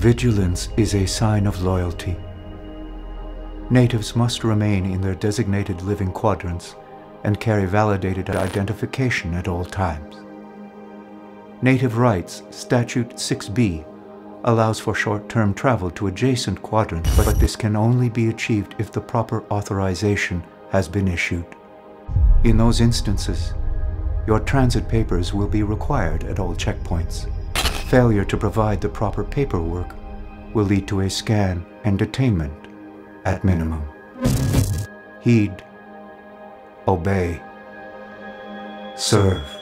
Vigilance is a sign of loyalty. Natives must remain in their designated living quadrants and carry validated identification at all times. Native Rights Statute 6b allows for short-term travel to adjacent quadrants, but this can only be achieved if the proper authorization has been issued. In those instances, your transit papers will be required at all checkpoints. Failure to provide the proper paperwork will lead to a scan and detainment at minimum. Heed, obey, serve.